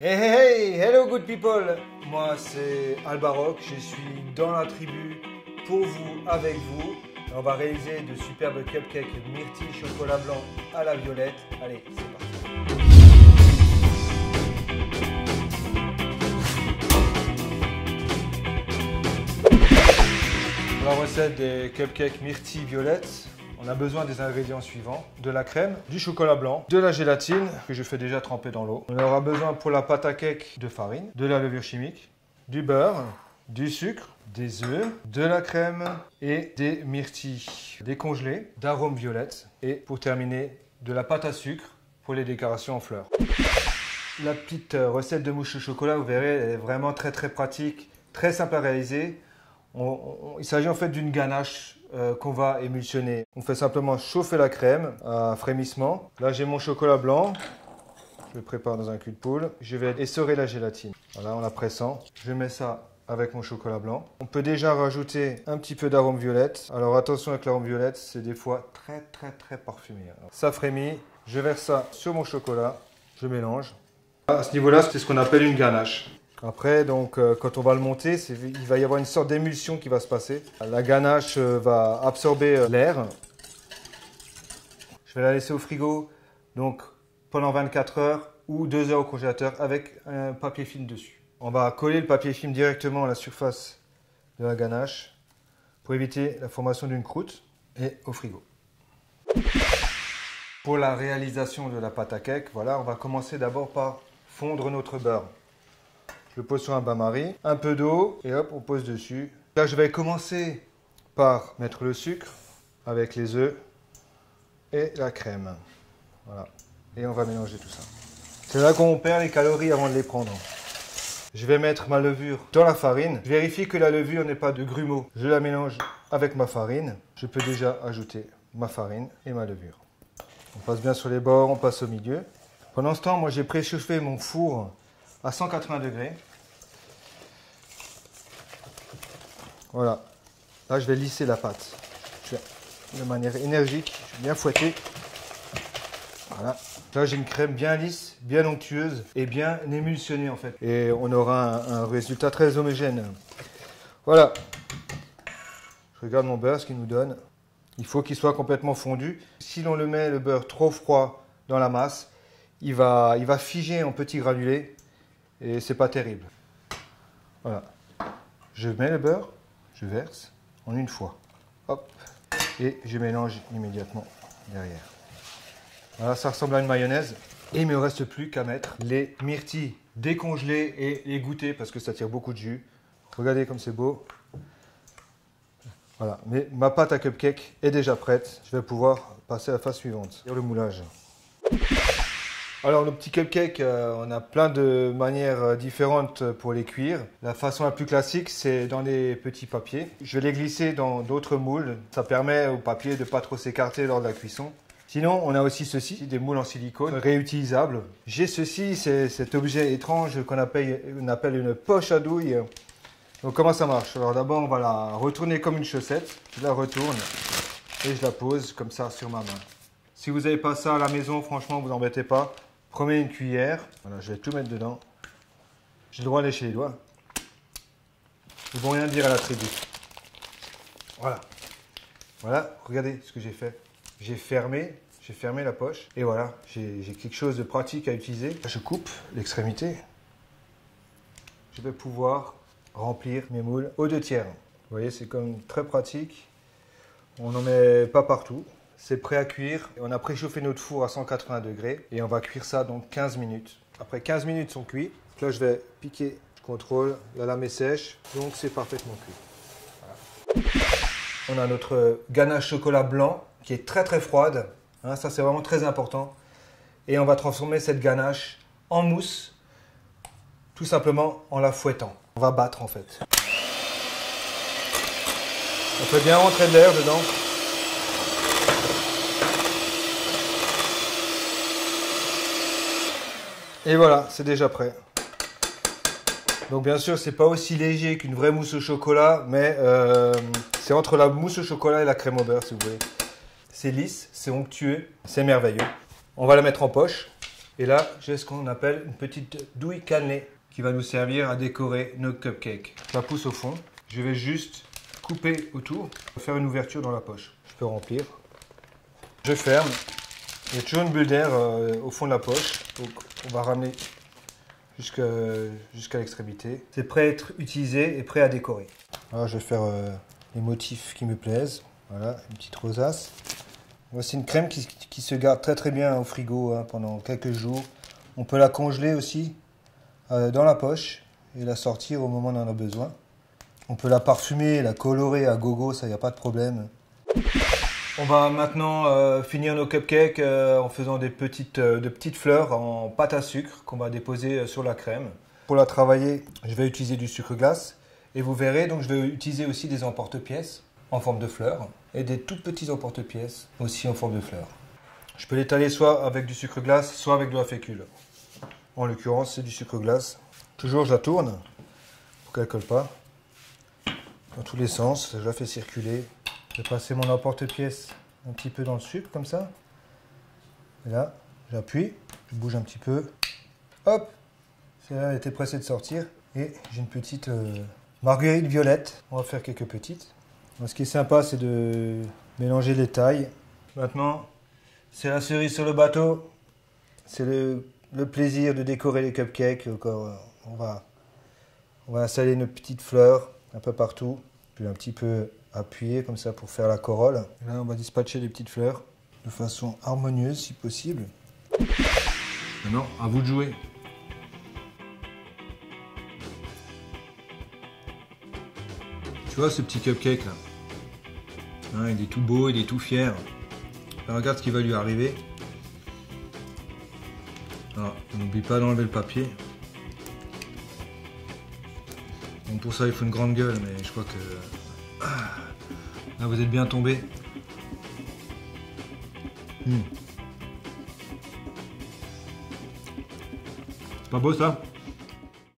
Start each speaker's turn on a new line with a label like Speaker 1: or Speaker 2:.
Speaker 1: Hey hey hey, hello good people Moi c'est Albaroc, je suis dans la tribu pour vous, avec vous. On va réaliser de superbes cupcakes myrtille chocolat blanc à la violette. Allez, c'est parti la recette des cupcakes myrtille violette, on a besoin des ingrédients suivants. De la crème, du chocolat blanc, de la gélatine que je fais déjà tremper dans l'eau. On aura besoin pour la pâte à cake de farine, de la levure chimique, du beurre, du sucre, des œufs, de la crème et des myrtilles décongelés, d'arômes violettes et pour terminer de la pâte à sucre pour les décorations en fleurs. La petite euh, recette de mousse au chocolat, vous verrez, elle est vraiment très très pratique, très simple à réaliser. Il s'agit en fait d'une ganache euh, qu'on va émulsionner. On fait simplement chauffer la crème à frémissement. Là, j'ai mon chocolat blanc. Je le prépare dans un cul de poule. Je vais essorer la gélatine. Voilà, en la pressant. Je mets ça avec mon chocolat blanc. On peut déjà rajouter un petit peu d'arôme violette. Alors attention avec l'arôme violette, c'est des fois très très très parfumé. ça frémit, je verse ça sur mon chocolat, je mélange. À ce niveau-là, c'est ce qu'on appelle une ganache. Après, donc, euh, quand on va le monter, il va y avoir une sorte d'émulsion qui va se passer. La ganache euh, va absorber euh, l'air. Je vais la laisser au frigo donc, pendant 24 heures ou 2 heures au congélateur avec un papier film dessus. On va coller le papier film directement à la surface de la ganache pour éviter la formation d'une croûte et au frigo. Pour la réalisation de la pâte à cake, voilà, on va commencer d'abord par fondre notre beurre. Je pose sur un bain-marie, un peu d'eau et hop, on pose dessus. Là, je vais commencer par mettre le sucre avec les œufs et la crème. Voilà. Et on va mélanger tout ça. C'est là qu'on perd les calories avant de les prendre. Je vais mettre ma levure dans la farine. Je vérifie que la levure n'est pas de grumeaux. Je la mélange avec ma farine. Je peux déjà ajouter ma farine et ma levure. On passe bien sur les bords, on passe au milieu. Pendant ce temps, moi j'ai préchauffé mon four à 180 degrés. Voilà. Là, je vais lisser la pâte. de manière énergique, je vais bien fouetter. Voilà. Là, j'ai une crème bien lisse, bien onctueuse et bien émulsionnée en fait. Et on aura un, résultat très homogène. Voilà. Je regarde mon beurre, ce qu'il nous donne. Il faut qu'il soit complètement fondu. Si l'on le met le beurre trop froid dans la masse, il va, il va figer en petits granulés et c'est pas terrible. Voilà. Je mets le beurre, je verse en une fois. Hop, et je mélange immédiatement derrière. Voilà, ça ressemble à une mayonnaise. Et il ne me reste plus qu'à mettre les myrtilles décongelées et les goûter parce que ça tire beaucoup de jus. Regardez comme c'est beau. Voilà, mais ma pâte à cupcake est déjà prête. Je vais pouvoir passer à la phase suivante, le moulage. Alors nos petits cupcakes, euh, on a plein de manières euh, différentes pour les cuire. La façon la plus classique, c'est dans les petits papiers. Je vais les glisser dans d'autres moules. Ça permet au papier de pas trop s'écarter lors de la cuisson. Sinon, on a aussi ceci, des moules en silicone réutilisables. J'ai ceci, c'est cet objet étrange qu'on appelle, appelle, une poche à douille. Donc comment ça marche? Alors d'abord, on va la retourner comme une chaussette. Je la retourne et je la pose comme ça sur ma main. Si vous n'avez pas ça à la maison, franchement, vous embêtez pas. Prenez une cuillère. Voilà, je vais tout mettre dedans. J'ai le droit de lécher les doigts. Ils vont rien dire à la tribu. Voilà. Voilà, regardez ce que j'ai fait. J'ai fermé, j'ai fermé la poche. Et voilà, j'ai quelque chose de pratique à utiliser. Je coupe l'extrémité. Je vais pouvoir remplir mes moules aux deux tiers. Vous voyez, c'est comme très pratique. On n'en met pas partout. C'est prêt à cuire. On a préchauffé notre four à 180 degrés et on va cuire ça donc 15 minutes. Après 15 minutes sont cuits. Là, je vais piquer, je contrôle. La lame est sèche, donc c'est parfaitement cuit. On a notre ganache chocolat blanc qui est très très froide. Hein, ça, c'est vraiment très important. Et on va transformer cette ganache en mousse, tout simplement en la fouettant. On va battre en fait. On fait bien rentrer de l'air dedans. Et voilà, c'est déjà prêt. Donc bien sûr, c'est pas aussi léger qu'une vraie mousse au chocolat, mais euh, c'est entre la mousse au chocolat et la crème au beurre, si vous voulez. C'est lisse, c'est onctueux, c'est merveilleux. On va la mettre en poche. Et là, j'ai ce qu'on appelle une petite douille cannelée qui va nous servir à décorer nos cupcakes. La pousse au fond. Je vais juste couper autour, faire une ouverture dans la poche. Je peux remplir. Je ferme. Il y a toujours une bulle d'air euh, au fond de la poche. Donc on va ramener jusqu'à l'extrémité. C'est prêt à être utilisé et prêt à décorer. Alors je vais faire euh, les motifs qui me plaisent. Voilà, une petite rosace. Voici une crème qui, se garde très très bien au frigo hein, pendant quelques jours. On peut la congeler aussi euh, dans la poche et la sortir au moment où on en a besoin. On peut la parfumer, la colorer à gogo, ça, n'y a pas de problème. On va maintenant euh, finir nos cupcakes euh, en faisant des petites, de petites fleurs en pâte à sucre qu'on va déposer sur la crème. Pour la travailler, je vais utiliser du sucre glace et vous verrez, donc je vais utiliser aussi des emporte-pièces en forme de fleurs et des tout petits emporte-pièces aussi en forme de fleurs. Je peux l'étaler soit avec du sucre glace, soit avec de la fécule. En l'occurrence, c'est du sucre glace. Toujours, je la tourne pour qu'elle colle pas. Dans tous les sens, je la fais circuler. Je vais passer mon emporte-pièce un petit peu dans le sucre, comme ça. Et là, j'appuie, je bouge un petit peu. Hop Celle-là, elle était pressée de sortir. Et j'ai une petite euh, marguerite violette. On va faire quelques petites. Ce qui est sympa, c'est de mélanger les tailles. Maintenant, c'est la cerise sur le bateau. C'est le, plaisir de décorer les cupcakes. Va, on va installer nos petites fleurs un peu partout. Puis un petit peu appuyer comme ça pour faire la corolle. là, on va dispatcher les petites fleurs de façon harmonieuse si possible. Maintenant, à vous de jouer. Tu vois ce petit cupcake là Hein, il est tout beau, il est tout fier. regarde ce qui va lui arriver. Alors, n'oublie pas d'enlever le papier. Pour ça, il faut une grande gueule, mais je crois que... Ah, là, vous êtes bien tombé. Hmm. C'est pas beau ça?